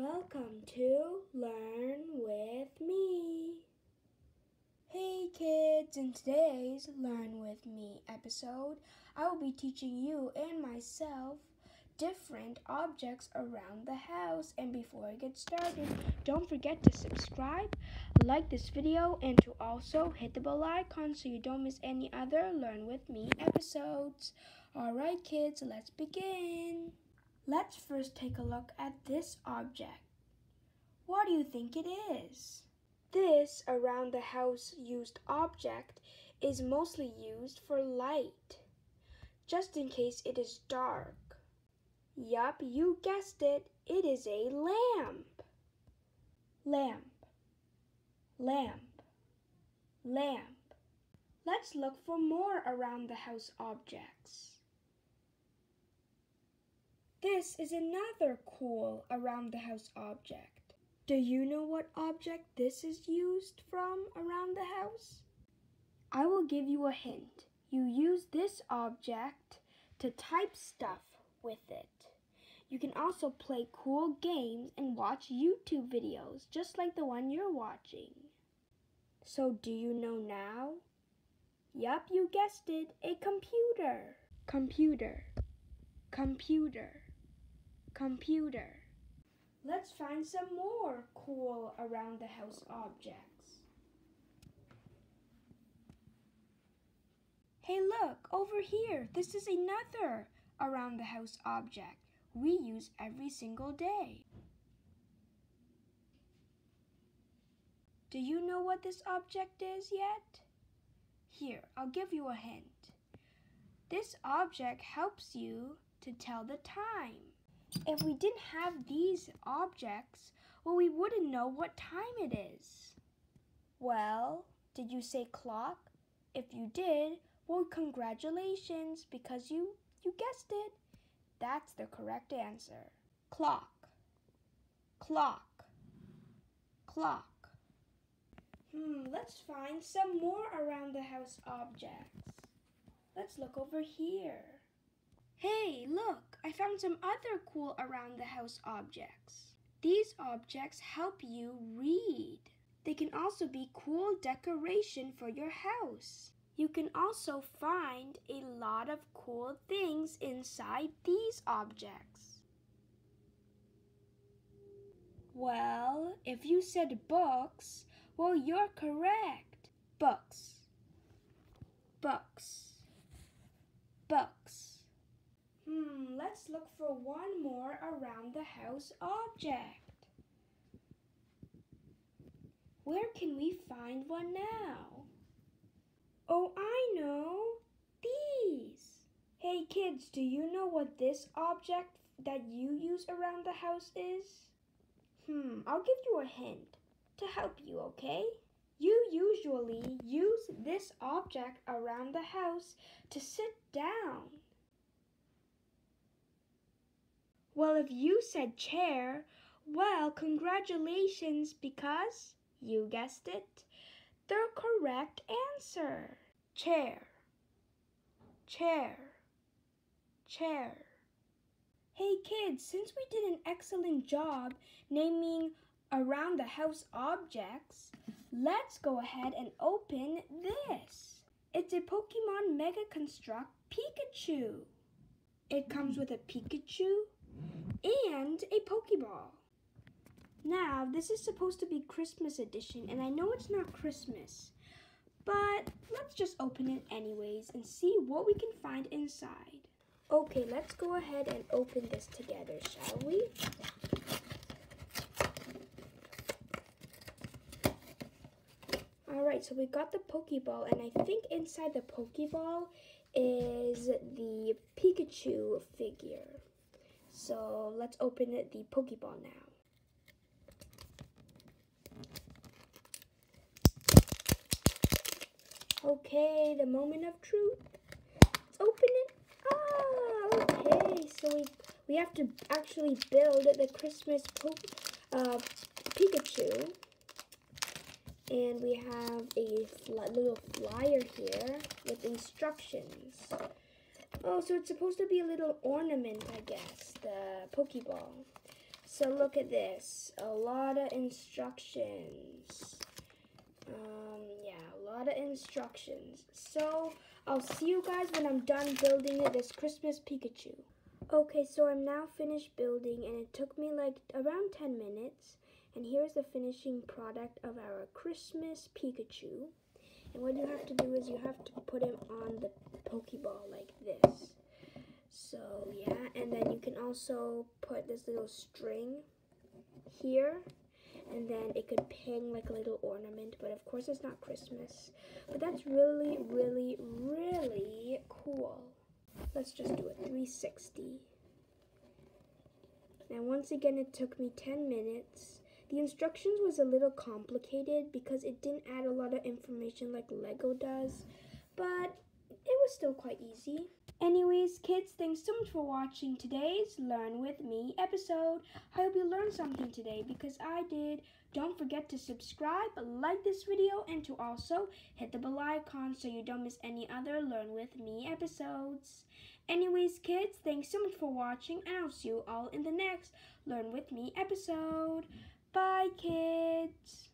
Welcome to Learn with Me. Hey kids, in today's Learn with Me episode, I will be teaching you and myself different objects around the house. And before I get started, don't forget to subscribe, like this video, and to also hit the bell icon so you don't miss any other Learn with Me episodes. Alright kids, let's begin. Let's first take a look at this object. What do you think it is? This around the house used object is mostly used for light, just in case it is dark. Yup, you guessed it, it is a lamp. Lamp, lamp, lamp. Let's look for more around the house objects. This is another cool around the house object. Do you know what object this is used from around the house? I will give you a hint. You use this object to type stuff with it. You can also play cool games and watch YouTube videos just like the one you're watching. So do you know now? Yup, you guessed it, a computer. Computer. Computer computer. Let's find some more cool around the house objects. Hey look, over here, this is another around the house object we use every single day. Do you know what this object is yet? Here, I'll give you a hint. This object helps you to tell the time. If we didn't have these objects, well, we wouldn't know what time it is. Well, did you say clock? If you did, well, congratulations because you, you guessed it. That's the correct answer. Clock, clock, clock. Hmm, let's find some more around the house objects. Let's look over here. Hey, look, I found some other cool around the house objects. These objects help you read. They can also be cool decoration for your house. You can also find a lot of cool things inside these objects. Well, if you said books, well, you're correct. Books. Books. Books. Hmm, let's look for one more around the house object. Where can we find one now? Oh, I know! These! Hey kids, do you know what this object that you use around the house is? Hmm, I'll give you a hint to help you, okay? You usually use this object around the house to sit down. Well, if you said chair, well, congratulations because you guessed it. The correct answer. Chair. Chair. Chair. Hey kids, since we did an excellent job naming around the house objects, let's go ahead and open this. It's a Pokemon Mega Construx Pikachu. It comes with a Pikachu, and a Pokeball. Now, this is supposed to be Christmas edition, and I know it's not Christmas, but let's just open it anyways and see what we can find inside. Okay, let's go ahead and open this together, shall we? Alright, so we got the Pokeball, and I think inside the Pokeball is the Pikachu figure. So let's open the Pokeball now. Okay, the moment of truth. Let's open it. Ah, okay. So we we have to actually build the Christmas po uh, Pikachu. And we have a little flyer here with instructions. Oh, so it's supposed to be a little ornament, I guess, the Pokeball. So look at this. A lot of instructions. Um, yeah, a lot of instructions. So I'll see you guys when I'm done building this Christmas Pikachu. Okay, so I'm now finished building and it took me like around 10 minutes. And here's the finishing product of our Christmas Pikachu. And what you have to do is you have to put him on the Pokeball like this. So yeah, and then you can also put this little string here and then it could ping like a little ornament but of course it's not Christmas. But that's really really really cool. Let's just do a 360 now once again it took me 10 minutes the instructions was a little complicated because it didn't add a lot of information like Lego does but it was still quite easy Anyways, kids, thanks so much for watching today's Learn With Me episode. I hope you learned something today because I did. Don't forget to subscribe, like this video, and to also hit the bell icon so you don't miss any other Learn With Me episodes. Anyways, kids, thanks so much for watching, and I'll see you all in the next Learn With Me episode. Bye, kids!